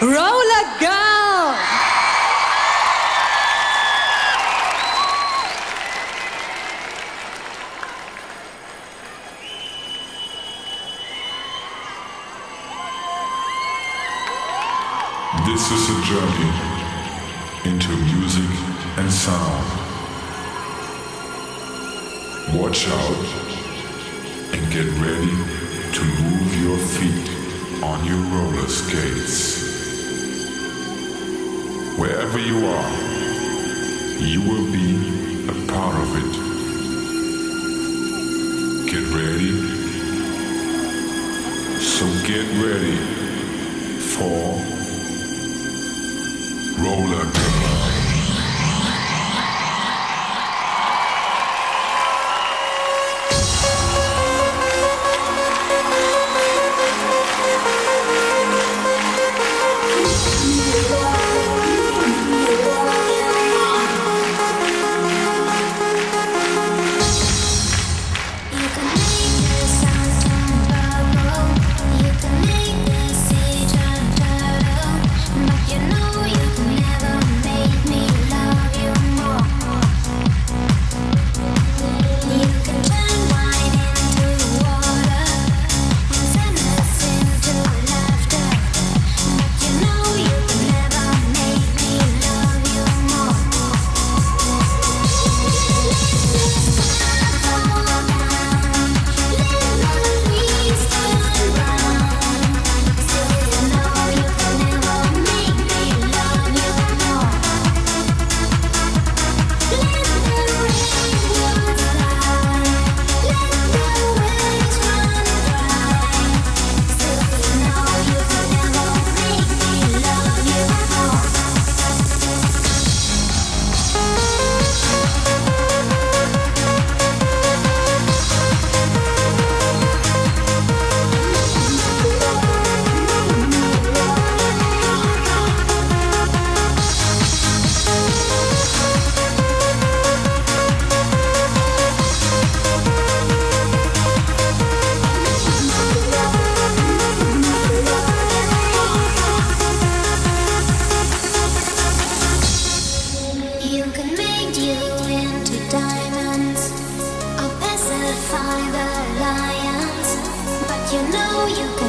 Roller Girl. This is a journey into music and sound. Watch out and get ready to move your feet on your roller skates. Wherever you are, you will be a part of it. Get ready. So get ready for roller girl. diamonds. I'll pacify the lions, but you know you can.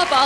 Apa,